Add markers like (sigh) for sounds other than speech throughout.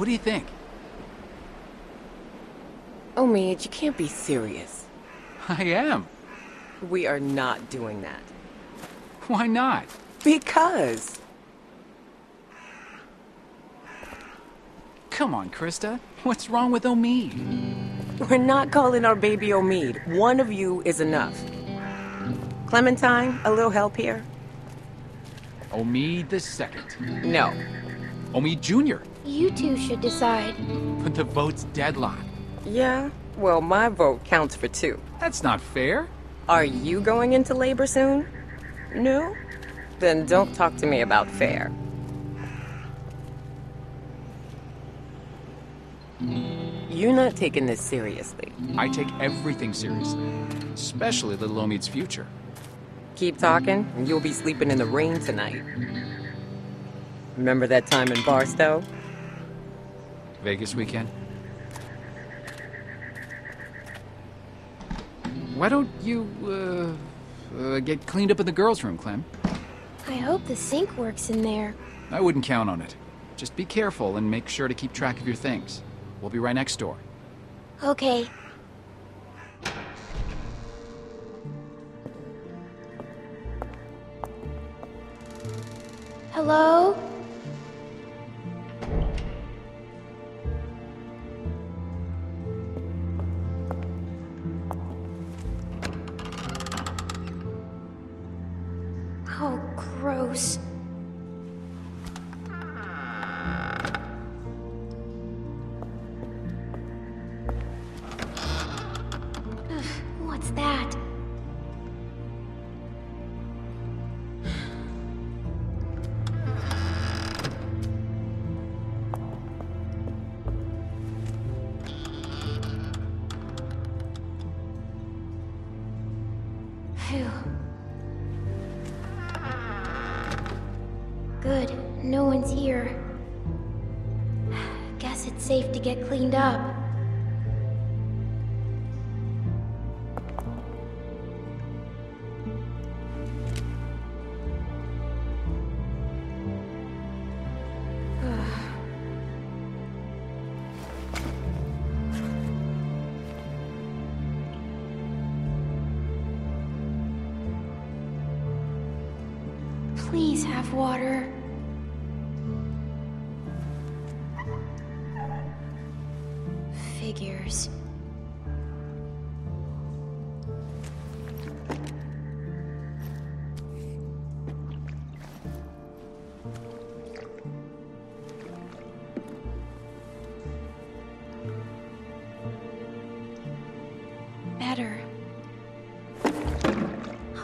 What do you think? Omid, you can't be serious. (laughs) I am. We are not doing that. Why not? Because. Come on, Christa. What's wrong with Omid? We're not calling our baby Omid. One of you is enough. Clementine, a little help here? Omid the second. No. Omid Jr. You two should decide. But the vote's deadlocked. Yeah? Well, my vote counts for two. That's not fair. Are you going into labor soon? No? Then don't talk to me about fair. You're not taking this seriously. I take everything seriously. Especially little Omid's future. Keep talking, and you'll be sleeping in the rain tonight. Remember that time in Barstow? Vegas weekend? Why don't you, uh, uh, get cleaned up in the girls' room, Clem? I hope the sink works in there. I wouldn't count on it. Just be careful and make sure to keep track of your things. We'll be right next door. Okay. Hello? Gross. To get cleaned up.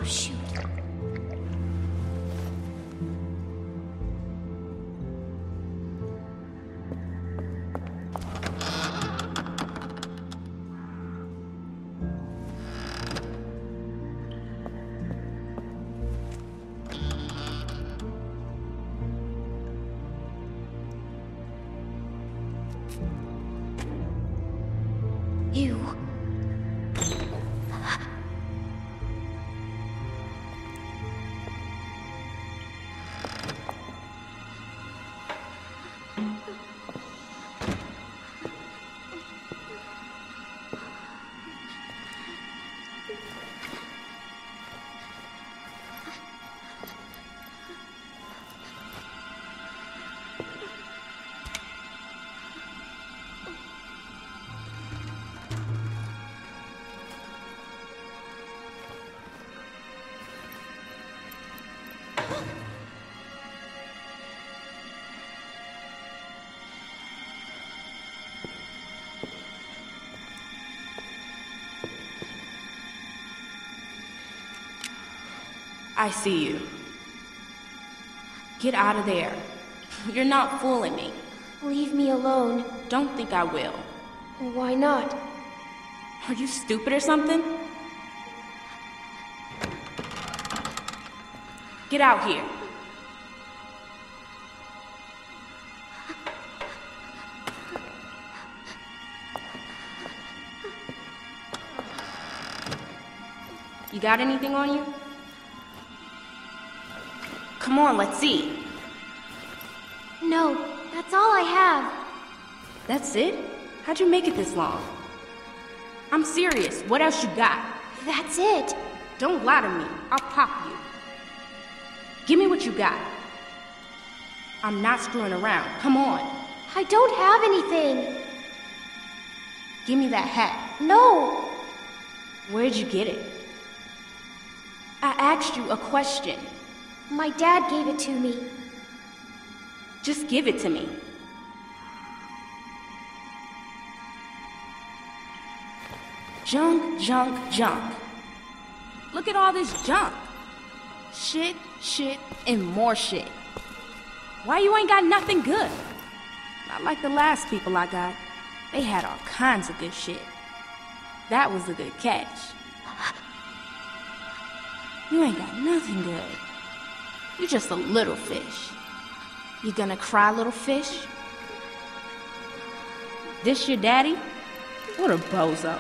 Shoot. You. I see you. Get out of there. You're not fooling me. Leave me alone. Don't think I will. Why not? Are you stupid or something? Get out here. You got anything on you? Come on, let's see. No, that's all I have. That's it? How'd you make it this long? I'm serious. What else you got? That's it. Don't lie to me. I'll pop you. Give me what you got. I'm not screwing around. Come on. I don't have anything. Give me that hat. No. Where'd you get it? I asked you a question. My dad gave it to me. Just give it to me. Junk, junk, junk. Look at all this junk. Shit, shit, and more shit. Why you ain't got nothing good? Not like the last people I got. They had all kinds of good shit. That was a good catch. You ain't got nothing good. You're just a little fish. You gonna cry, little fish? This your daddy? What a bozo.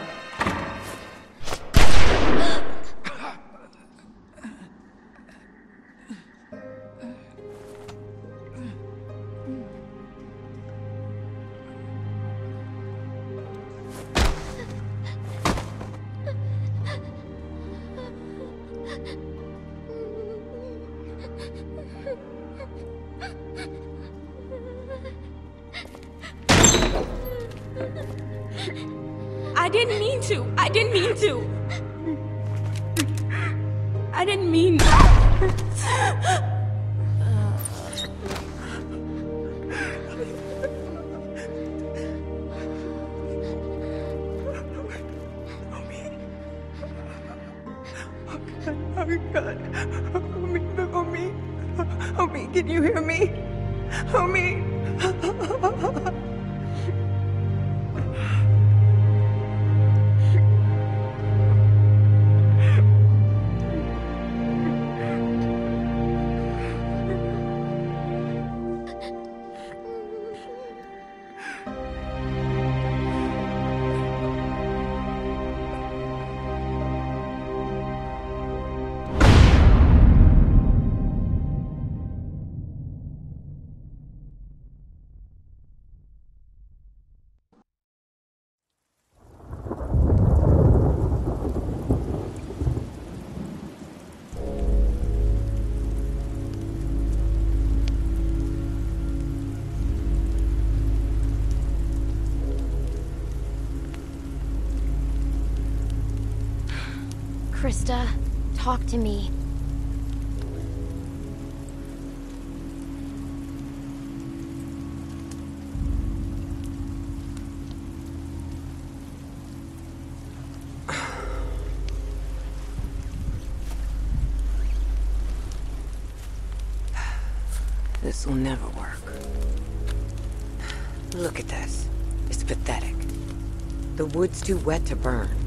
Christa, uh, talk to me. (sighs) This will never work. Look at this. It's pathetic. The wood's too wet to burn.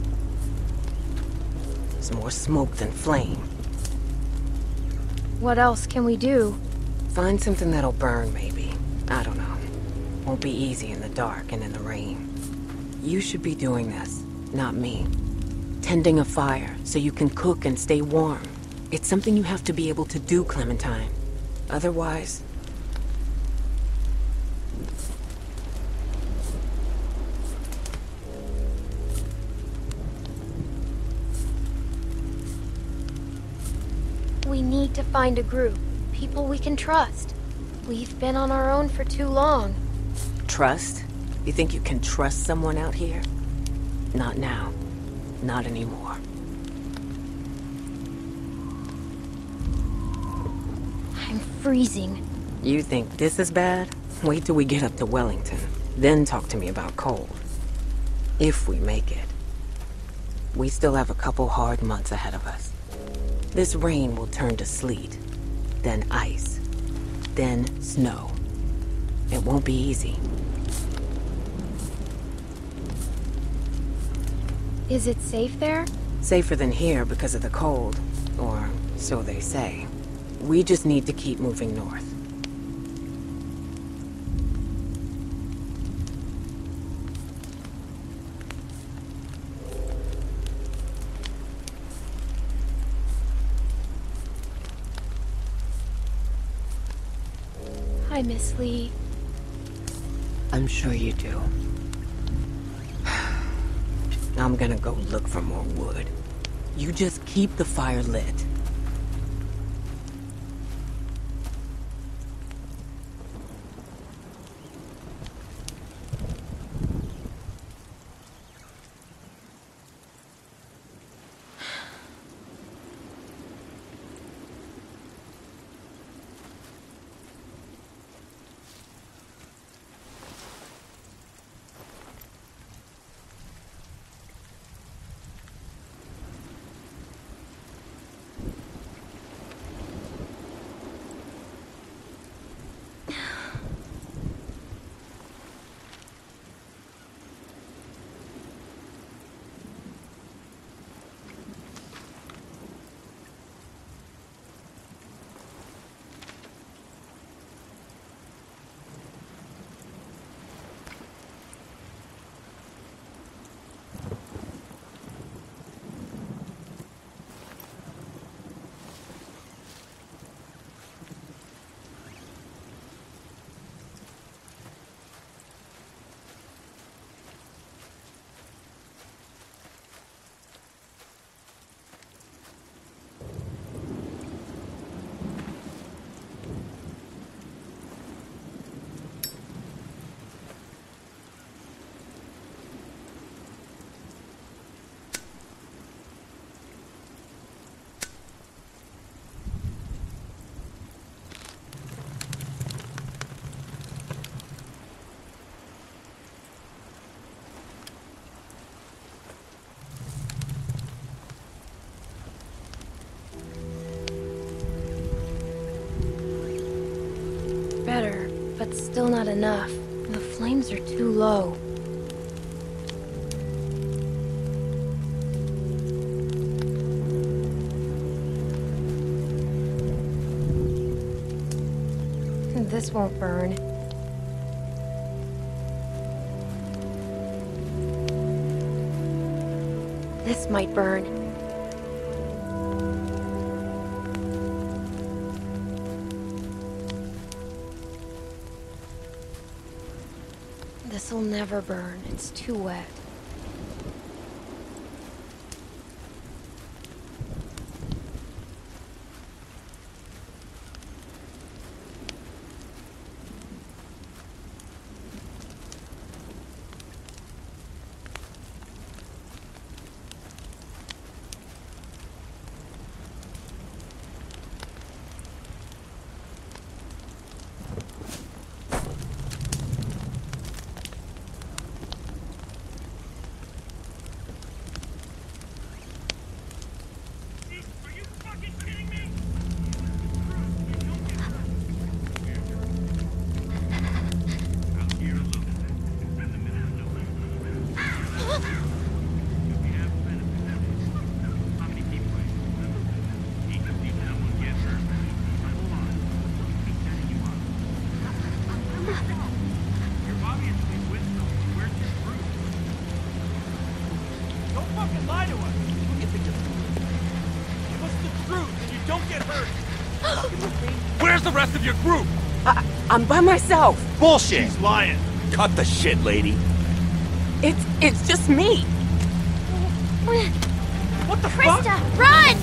More smoke than flame. What else can we do? Find something that'll burn, maybe. I don't know. Won't be easy in the dark and in the rain. You should be doing this, not me. Tending a fire so you can cook and stay warm. It's something you have to be able to do, Clementine. Otherwise, to find a group. People we can trust. We've been on our own for too long. Trust? You think you can trust someone out here? Not now. Not anymore. I'm freezing. You think this is bad? Wait till we get up to Wellington. Then talk to me about cold. If we make it. We still have a couple hard months ahead of us. This rain will turn to sleet, then ice, then snow. It won't be easy. Is it safe there? Safer than here because of the cold, or so they say. We just need to keep moving north. Hi, Miss Lee. I'm sure you do. I'm gonna go look for more wood. You just keep the fire lit. But still not enough. The flames are too low. This won't burn. This might burn. Never burn. It's too wet. I'm by myself. Bullshit! She's lying. Cut the shit, lady. It's it's just me. What the fuck? Christa, run!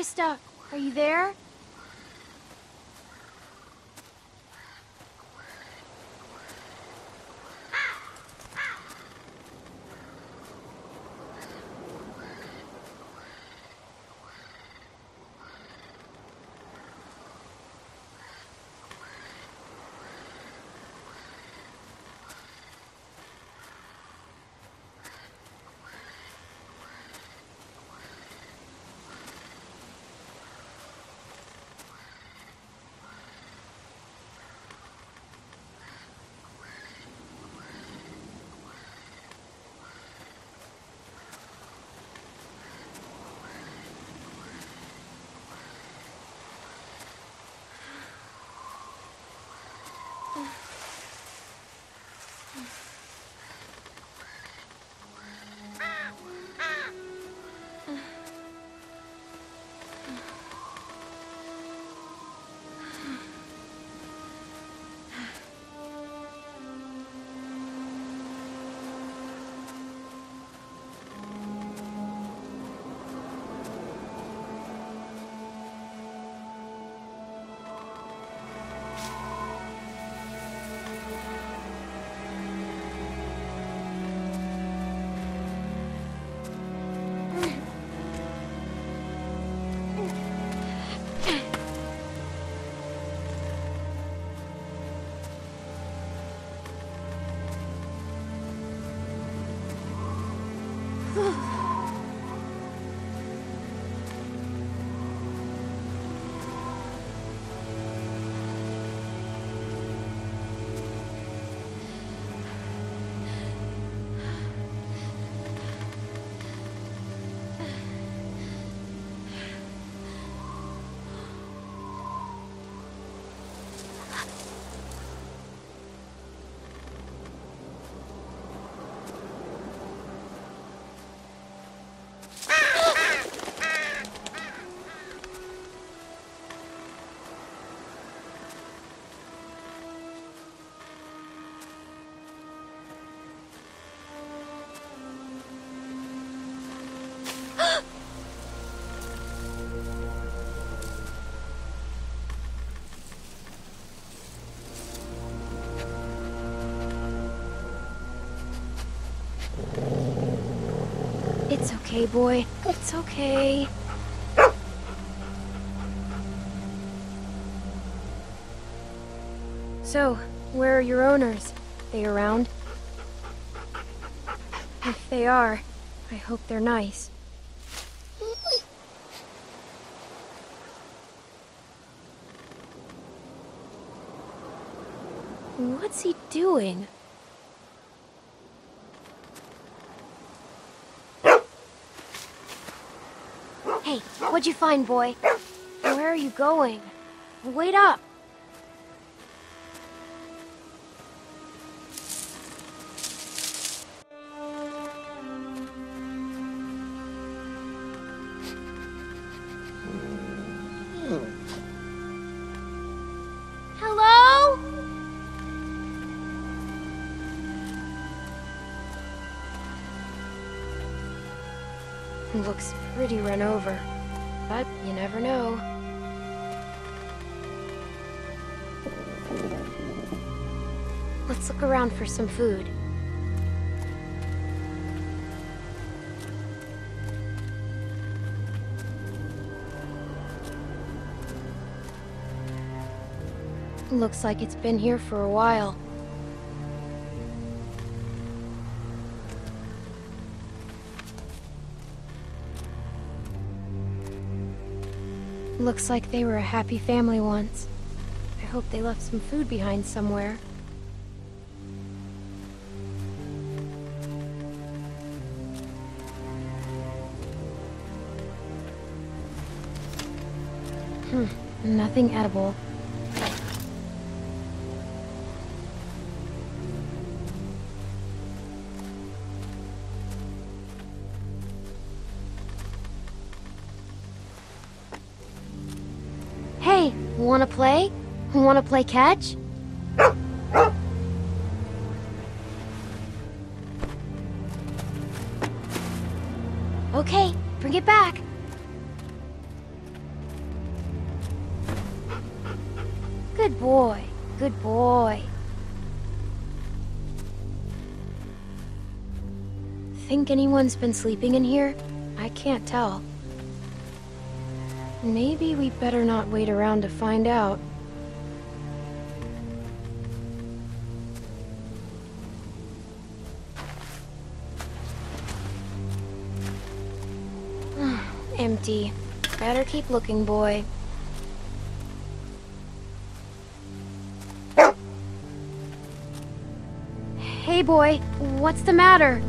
Christa, are you there? Okay, boy. It's okay. So, where are your owners? They around? If they are, I hope they're nice. What's he doing? Hey, what'd you find, boy? Where are you going? Wait up! Hello? Looks pretty run over, around for some food. Looks like it's been here for a while. Looks like they were a happy family once. I hope they left some food behind somewhere. Nothing edible. Hey, wanna play? Wanna play catch? Anyone's been sleeping in here? I can't tell. Maybe we better not wait around to find out. (sighs) Empty. Better keep looking, boy. Hey, boy. What's the matter?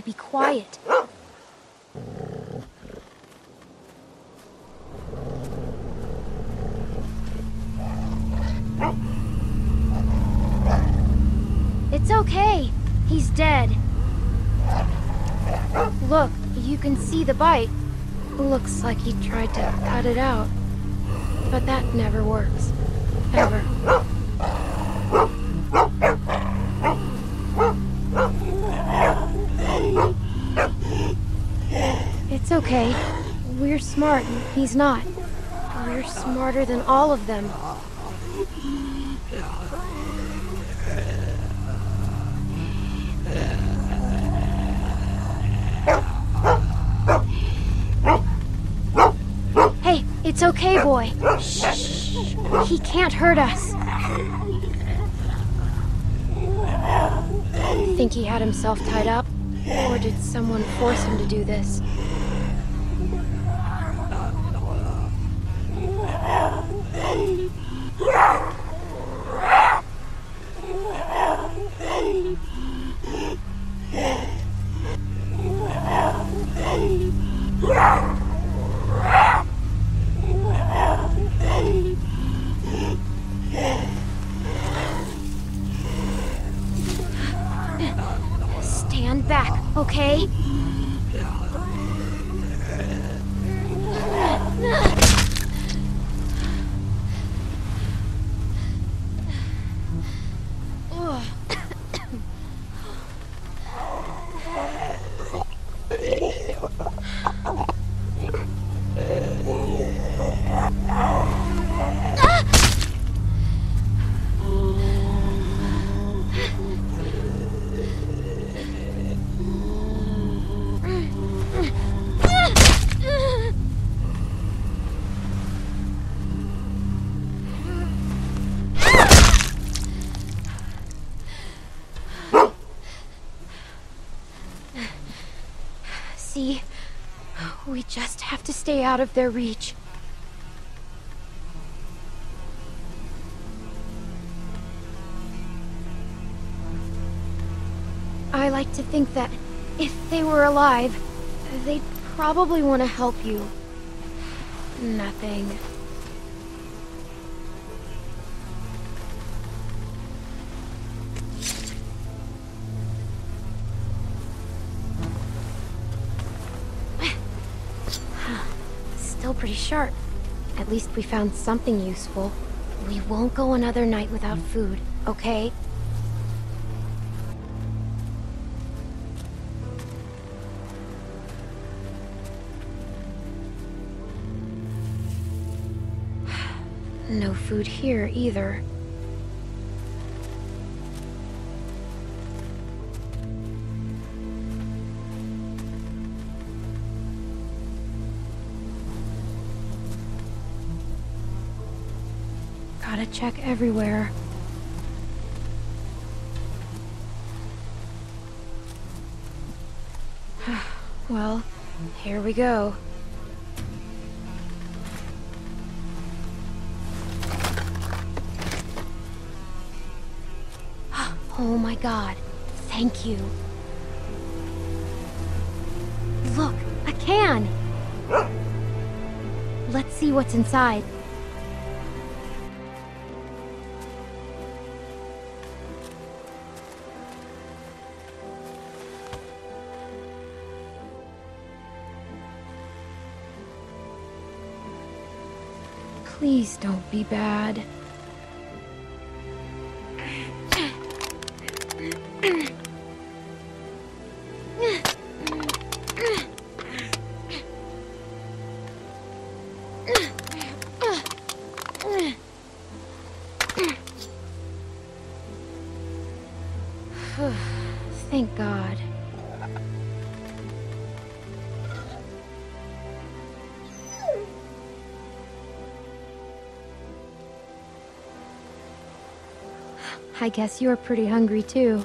To be quiet. It's okay. He's dead. Look, you can see the bite. Looks like he tried to cut it out. But that never works. Ever. It's okay. We're smart, he's not. We're smarter than all of them. Hey, it's okay, boy. Shh. He can't hurt us. Think he had himself tied up? Or did someone force him to do this? Stay out of their reach. I like to think that if they were alive, they'd probably want to help you. Nothing. Sharp. At least we found something useful. We won't go another night without food, okay? (sighs) No food here either. Check everywhere. (sighs) well, here we go. (gasps) Oh my god. Thank you. Look, a can! Let's see what's inside. Please don't be bad. I guess you're pretty hungry too.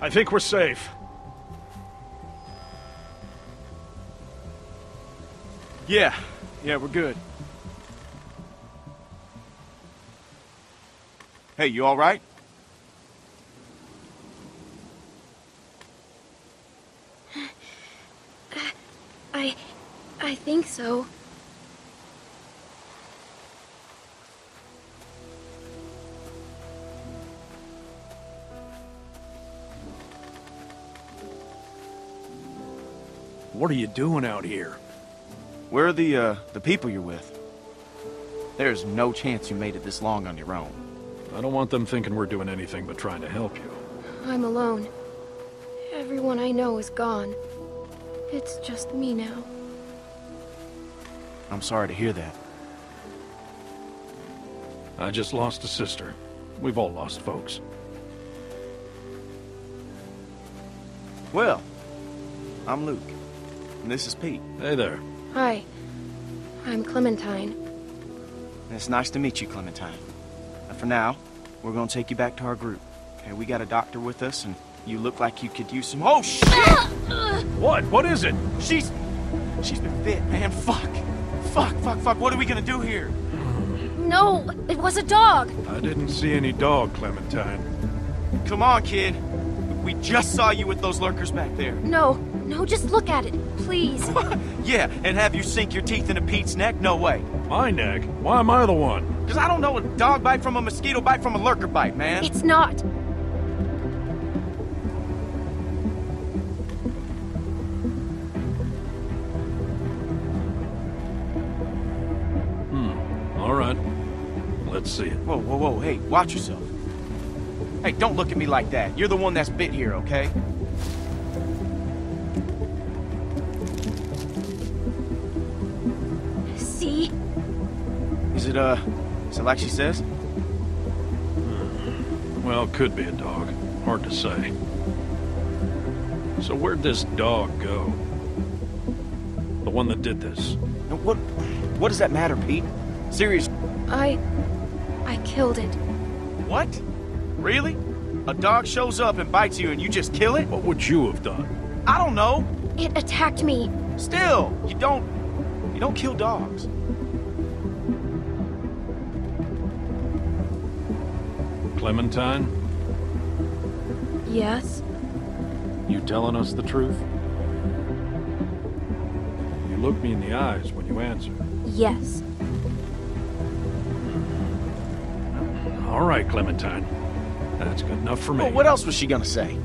I think we're safe. Yeah, yeah, we're good. Hey, you all right? I... I think so. What are you doing out here? Where are the, uh, the people you're with? There's no chance you made it this long on your own. I don't want them thinking we're doing anything but trying to help you. I'm alone. Everyone I know is gone. It's just me now. I'm sorry to hear that. I just lost a sister. We've all lost folks. Well, I'm Luke, and this is Pete. Hey there. Hi. I'm Clementine. And it's nice to meet you, Clementine. And for now, we're gonna take you back to our group. Okay, we got a doctor with us, and you look like you could use some. Oh shit! What? What is it? She's, she's been bit, man. Fuck, fuck, fuck, fuck. What are we gonna do here? No, it was a dog. I didn't see any dog, Clementine. Come on, kid. We just saw you with those lurkers back there. No, no, just look at it, please. (laughs) Yeah, and have you sink your teeth into Pete's neck? No way. My neck? Why am I the one? Because I don't know a dog bite from a mosquito bite from a lurker bite, man. It's not. Hmm. All right. Let's see it. Whoa, whoa, whoa, hey, watch yourself. Hey, don't look at me like that. You're the one that's bit here, okay? It, uh, is it like she says? Well, could be a dog. Hard to say. So where'd this dog go? The one that did this. Now, What, what does that matter, Pete? Serious. I. I killed it. What? Really? A dog shows up and bites you and you just kill it? What would you have done? I don't know. It attacked me. Still, you don't, you don't kill dogs. Clementine, Yes? you telling us the truth? You look me in the eyes when you answer. Yes. All right, Clementine. That's good enough for me. Well, what else was she gonna say?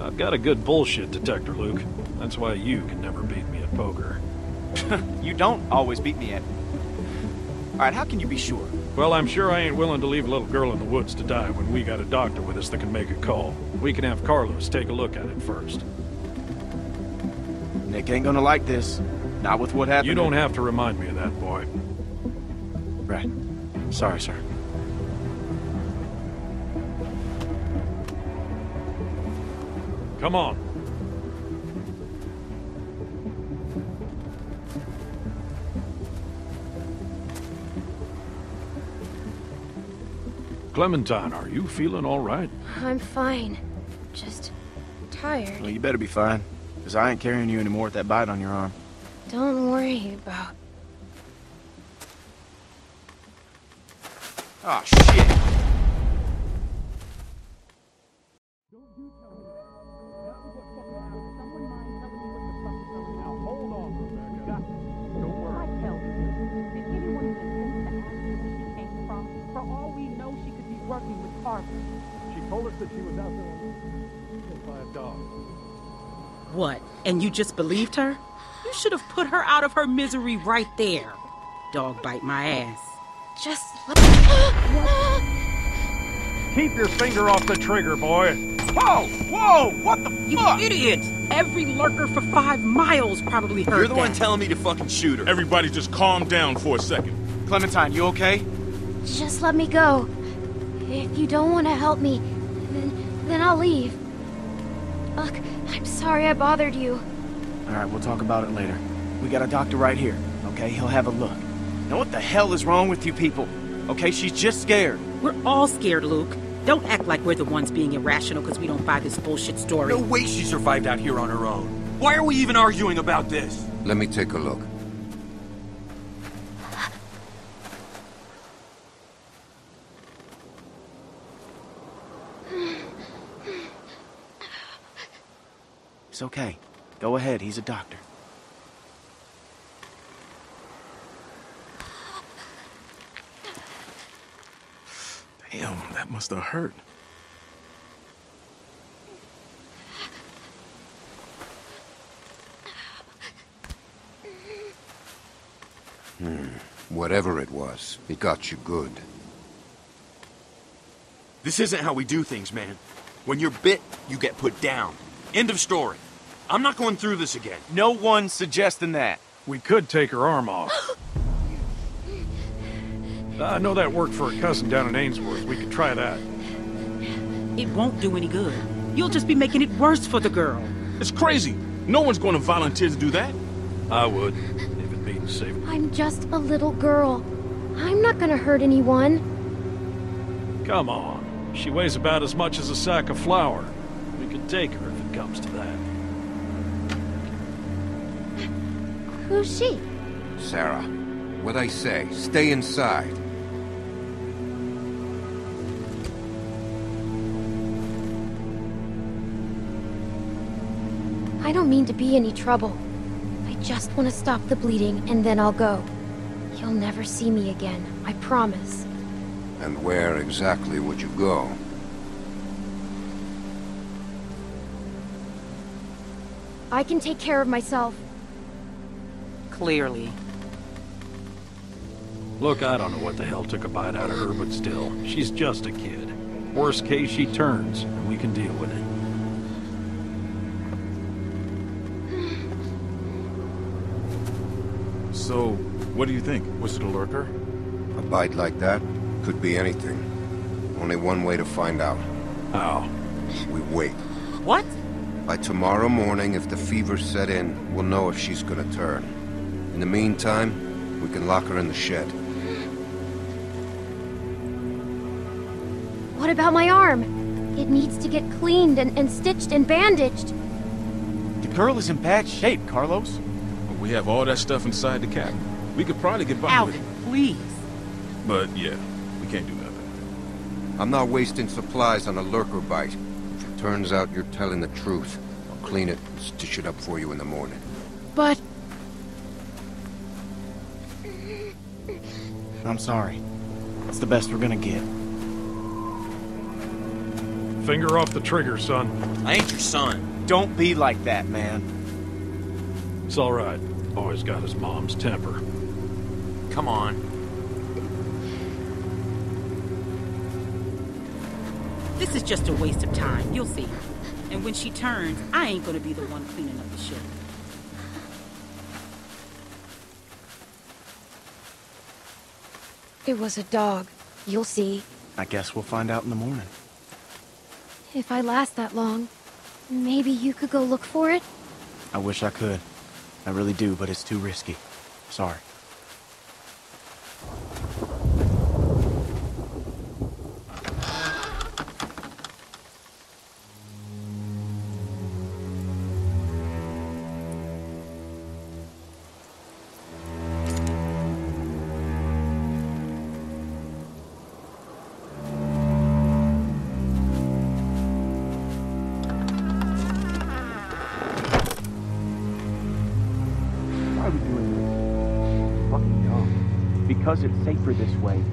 I've got a good bullshit detector, Luke. That's why you can never beat me at poker. (laughs) You don't always beat me at. All right, how can you be sure? Well, I'm sure I ain't willing to leave a little girl in the woods to die when we got a doctor with us that can make a call. We can have Carlos take a look at it first. Nick ain't gonna like this. Not with what happened. You don't have to remind me of that, boy. Right. Sorry, sir. Come on. Clementine, are you feeling all right? I'm fine. Just tired. Well, you better be fine, because I ain't carrying you anymore with that bite on your arm. Don't worry about. Oh, shit. She told us that she was out there hit by a dog. What? And you just believed her? You should have put her out of her misery right there. Dog bite my ass. Just. Keep your finger off the trigger, boy. Whoa! Whoa! What the You fuck? idiot! Every lurker for five miles probably heard You're the that. one telling me to fucking shoot her. Everybody just calm down for a second. Clementine, you okay? Just let me go. If you don't want to help me, then, then I'll leave. Look, I'm sorry I bothered you. All right, we'll talk about it later. We got a doctor right here, okay? He'll have a look. Now what the hell is wrong with you people? Okay, she's just scared. We're all scared, Luke. Don't act like we're the ones being irrational because we don't buy this bullshit story. No way she survived out here on her own. Why are we even arguing about this? Let me take a look. It's okay. Go ahead, he's a doctor. Damn, that must have hurt. Hmm. Whatever it was, it got you good. This isn't how we do things, man. When you're bit, you get put down. End of story. I'm not going through this again. No one's suggesting that. We could take her arm off. I know that worked for a cousin down in Ainsworth. We could try that. It won't do any good. You'll just be making it worse for the girl. It's crazy. No one's going to volunteer to do that. I would, if it means saving. I'm just a little girl. I'm not gonna hurt anyone. Come on. She weighs about as much as a sack of flour. We could take her if it comes to that. Who's she? Sarah, what I say, stay inside. I don't mean to be any trouble. I just want to stop the bleeding and then I'll go. You'll never see me again, I promise. And where exactly would you go? I can take care of myself. Clearly. Look, I don't know what the hell took a bite out of her, but still, she's just a kid. Worst case, she turns, and we can deal with it. (sighs) So, what do you think? Was it a lurker? A bite like that could be anything. Only one way to find out. How? We wait. What? By tomorrow morning, if the fever set in, we'll know if she's gonna turn. In the meantime, we can lock her in the shed. What about my arm? It needs to get cleaned and, and stitched and bandaged. The girl is in bad shape, Carlos. We have all that stuff inside the cabin. We could probably get by with Alvin, it. please. But yeah, we can't do nothing. I'm not wasting supplies on a lurker bite. If it turns out you're telling the truth, I'll clean it and stitch it up for you in the morning. I'm sorry. It's the best we're gonna get. Finger off the trigger, son. I ain't your son. Don't be like that, man. It's all right. Always got his mom's temper. Come on. This is just a waste of time. You'll see. And when she turns, I ain't gonna be the one cleaning up the shit. It was a dog. You'll see. I guess we'll find out in the morning. If I last that long, maybe you could go look for it? I wish I could. I really do, but it's too risky. Sorry. Because it's safer this way,